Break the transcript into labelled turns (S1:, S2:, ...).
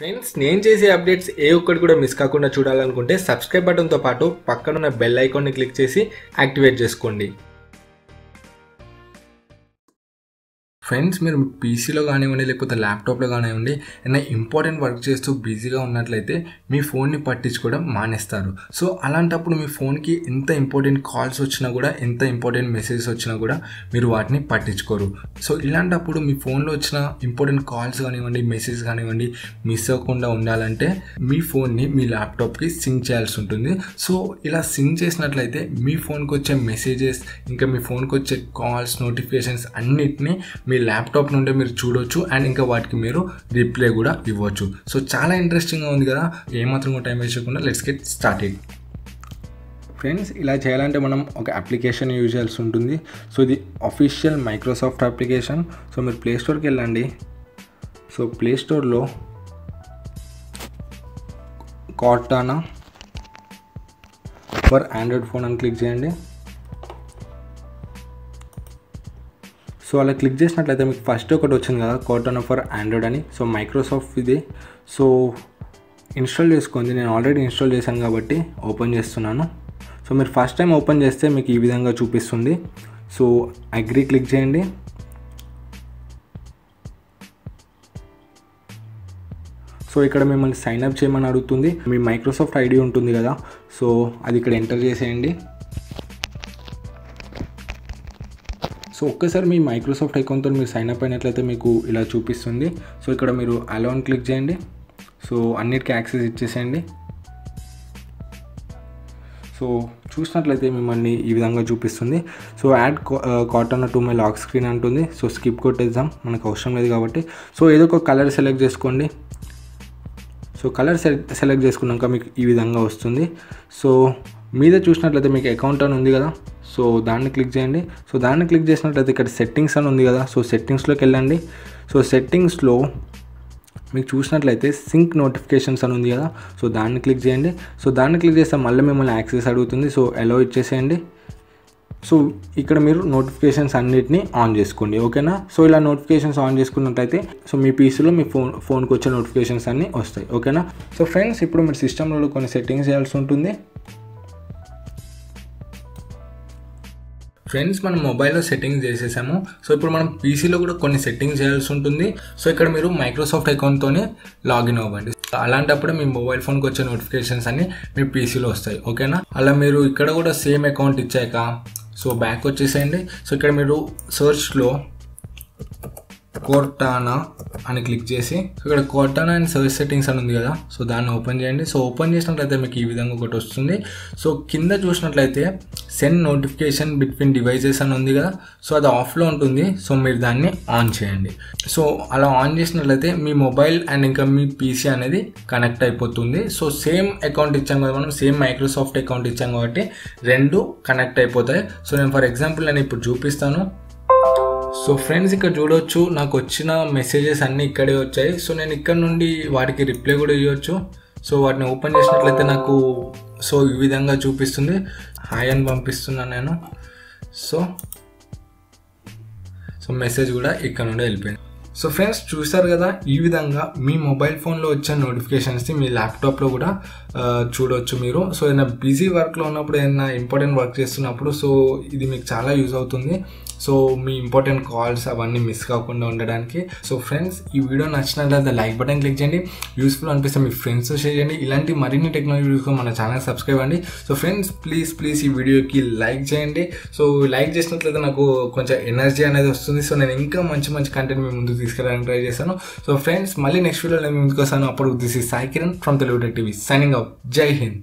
S1: Friends నేను చేసే updates ఏ ఒక్కటి కూడా మిస్ కాకుండా చూడాలనుకుంటే సబ్స్క్రైబ్ బటన్తో పాటు పక్కనున్న బెల్ ఐకాన్ని క్లిక్ చేసి యాక్టివేట్ చేసుకోండి. ఫ్రెండ్స్ మీరు పీసీలో కానివ్వండి లేకపోతే ల్యాప్టాప్లో కానివ్వండి ఏదైనా ఇంపార్టెంట్ వర్క్ చేస్తూ బిజీగా ఉన్నట్లయితే మీ ఫోన్ని పట్టించుకోవడం మానేస్తారు. సో అలాంటప్పుడు మీ ఫోన్కి ఎంత ఇంపార్టెంట్ కాల్స్ వచ్చినా కూడా ఎంత ఇంపార్టెంట్ మెసేజెస్ వచ్చినా కూడా మీరు వాటిని పట్టించుకోరు. సో ఇలాంటప్పుడు మీ ఫోన్లో వచ్చిన ఇంపార్టెంట్ కాల్స్ కానివ్వండి మెసేజ్ కానివ్వండి మిస్ అవ్వకుండా ఉండాలంటే మీ ఫోన్ని మీ ల్యాప్టాప్కి సింక్ చేయాల్సి ఉంటుంది. సో ఇలా సింక్ చేసినట్లయితే మీ ఫోన్కి వచ్చే మెసేజెస్ ఇంకా మీ ఫోన్కి వచ్చే కాల్స్ నోటిఫికేషన్స్ అన్నిటినీ మీ ల్యాప్టాప్ నుండే మీరు చూడొచ్చు అండ్ ఇంకా వాటికి మీరు రిప్లై కూడా ఇవ్వచ్చు. సో చాలా ఇంట్రెస్టింగ్గా ఉంది కదా. ఏమాత్రం టైం వేస్ట్ చేయకుండా లెట్స్ గెట్ స్టార్టెడ్ ఫ్రెండ్స్ ఇలా చేయాలంటే మనం ఒక అప్లికేషన్ యూజ్ చేయాల్సి ఉంటుంది. సో ఇది అఫీషియల్ మైక్రోసాఫ్ట్ అప్లికేషన్ సో మీరు ప్లే స్టోర్కి వెళ్ళండి. సో ప్లే స్టోర్లో ఫర్ ఆండ్రాయిడ్ ఫోన్ అని క్లిక్ చేయండి. సో అలా క్లిక్ చేసినట్లయితే మీకు ఫస్ట్ ఒకటి వచ్చింది కదా కార్టానా ఫర్ ఆండ్రాయిడ్ అని. సో మైక్రోసాఫ్ట్ ఇది. సో ఇన్స్టాల్ చేసుకోండి. నేను ఆల్రెడీ ఇన్స్టాల్ చేశాను కాబట్టి ఓపెన్ చేస్తున్నాను. సో మీరు ఫస్ట్ టైం ఓపెన్ చేస్తే మీకు ఈ విధంగా చూపిస్తుంది. సో అగ్రి క్లిక్ చేయండి. సో ఇక్కడ మిమ్మల్ని సైన్ అప్ చేయమని అడుగుతుంది. మీ మైక్రోసాఫ్ట్ ఐడి ఉంటుంది కదా సో అది ఇక్కడ ఎంటర్ చేసేయండి. సో ఒక్కసారి మీ మైక్రోసాఫ్ట్ అకౌంట్తో మీరు సైన్ అప్ అయినట్లయితే మీకు ఇలా చూపిస్తుంది. సో ఇక్కడ మీరు అలోన్ క్లిక్ చేయండి. సో అన్నిటికీ యాక్సెస్ ఇచ్చేసేయండి. సో చూసినట్లయితే మిమ్మల్ని ఈ విధంగా చూపిస్తుంది. So add Cortana to my lock screen అంటుంది. సో స్కిప్ కొట్టేద్దాం. మనకు అవసరం లేదు కాబట్టి. సో ఏదో ఒక కలర్ సెలెక్ట్ చేసుకోండి. సో కలర్ సెలెక్ట్ చేసుకున్నాక మీకు ఈ విధంగా వస్తుంది. సో మీద చూసినట్లయితే మీకు అకౌంట్ అని ఉంది కదా. సో దాన్ని క్లిక్ చేయండి. సో దాన్ని క్లిక్ చేసినట్లయితే ఇక్కడ సెట్టింగ్స్ అని ఉంది కదా. సో సెట్టింగ్స్లోకి వెళ్ళండి. సో సెట్టింగ్స్లో మీకు చూసినట్లయితే సింక్ నోటిఫికేషన్స్ అని ఉంది కదా. సో దాన్ని క్లిక్ చేయండి. సో దాన్ని క్లిక్ చేస్తే మళ్ళీ మిమ్మల్ని యాక్సెస్ అడుగుతుంది. సో ఎలో ఇచ్చేసేయండి. సో ఇక్కడ మీరు నోటిఫికేషన్స్ అన్నిటిని ఆన్ చేసుకోండి. ఓకేనా సో ఇలా నోటిఫికేషన్స్ ఆన్ చేసుకున్నట్లయితే సో మీ పీసీలో మీ ఫోన్ ఫోన్కి వచ్చే నోటిఫికేషన్స్ అన్నీ వస్తాయి. ఓకేనా సో ఫ్రెండ్స్ ఇప్పుడు మీరు సిస్టంలో కొన్ని సెట్టింగ్స్ చేయాల్సి ఉంటుంది. ఫ్రెండ్స్ మనం మొబైల్లో సెట్టింగ్స్ చేసేసాము. సో ఇప్పుడు మనం పీసీలో కూడా కొన్ని సెట్టింగ్స్ చేయాల్సి ఉంటుంది. సో ఇక్కడ మీరు మైక్రోసాఫ్ట్ అకౌంట్తోనే లాగిన్ అవ్వండి. అలాంటప్పుడు మీ మొబైల్ ఫోన్కి వచ్చే నోటిఫికేషన్స్ అన్ని మీ పీసీలో వస్తాయి. ఓకేనా అలా మీరు ఇక్కడ కూడా సేమ్ అకౌంట్ ఇచ్చాక సో బ్యాక్ వచ్చేసేయండి. సో ఇక్కడ మీరు సర్చ్లో కోర్టానా అని క్లిక్ చేసి ఇక్కడ కోర్టానా అండ్ సర్వీస్ సెట్టింగ్స్ అని ఉంది కదా సో దాన్ని ఓపెన్ చేయండి. సో ఓపెన్ చేసినట్లయితే మీకు ఈ విధంగా ఒకటి వస్తుంది. సో కింద చూసినట్లయితే సెండ్ నోటిఫికేషన్ బిట్వీన్ డివైజెస్ అని ఉంది కదా సో అది ఆఫ్లో ఉంటుంది. సో మీరు దాన్ని ఆన్ చేయండి. సో అలా ఆన్ చేసినట్లయితే మీ మొబైల్ అండ్ ఇంకా మీ పీసీ అనేది కనెక్ట్ అయిపోతుంది. సో సేమ్ అకౌంట్ ఇచ్చాం కదా మనం సేమ్ మైక్రోసాఫ్ట్ అకౌంట్ ఇచ్చాం కాబట్టి రెండు కనెక్ట్ అయిపోతాయి. సో నేను ఫర్ ఎగ్జాంపుల్ నేను ఇప్పుడు చూపిస్తాను. సో ఫ్రెండ్స్ ఇక్కడ చూడవచ్చు నాకు వచ్చిన మెసేజెస్ అన్నీ ఇక్కడే వచ్చాయి. సో నేను ఇక్కడ నుండి వాటికి రిప్లై కూడా ఇవ్వచ్చు సో వాటిని ఓపెన్ చేసినట్లయితే నాకు సో ఈ విధంగా చూపిస్తుంది. హాయ్ అని పంపిస్తున్నాను నేను. సో సో మెసేజ్ కూడా ఇక్కడ నుండి వెళ్ళిపోయింది. సో ఫ్రెండ్స్ చూసారు కదా ఈ విధంగా మీ మొబైల్ ఫోన్లో వచ్చే నోటిఫికేషన్స్ని మీ ల్యాప్టాప్లో కూడా చూడవచ్చు మీరు. సో ఏదైనా బిజీ వర్క్లో ఉన్నప్పుడు ఏదైనా ఇంపార్టెంట్ వర్క్ చేస్తున్నప్పుడు సో ఇది మీకు చాలా యూజ్ అవుతుంది. సో మీ ఇంపార్టెంట్ కాల్స్ అవన్నీ మిస్ కాకుండా ఉండడానికి. సో ఫ్రెండ్స్ ఈ వీడియో నచ్చినట్లయితే లైక్ బటన్ క్లిక్ చేయండి. యూస్ఫుల్ అనిపిస్తే మీ ఫ్రెండ్స్తో షేర్ చేయండి. ఇలాంటి మరిన్ని టెక్నాలజీ వీడియోస్ మన ఛానల్ సబ్స్క్రైబ్ అండి సో ఫ్రెండ్స్ ప్లీజ్ ప్లీజ్ ఈ వీడియోకి లైక్ చేయండి. సో లైక్ చేసినట్లయితే నాకు కొంచెం ఎనర్జీ అనేది వస్తుంది. సో నేను ఇంకా మంచి మంచి కంటెంట్ మీ ముందుకు తీసుకెళ్ళడానికి ట్రై చేశాను. సో ఫ్రెండ్స్ మళ్ళీ నెక్స్ట్ వీడియో నేను ఎందుకు వస్తాను అప్పుడు this is Sai Kiran from Telugu TV signing out జై హింద్.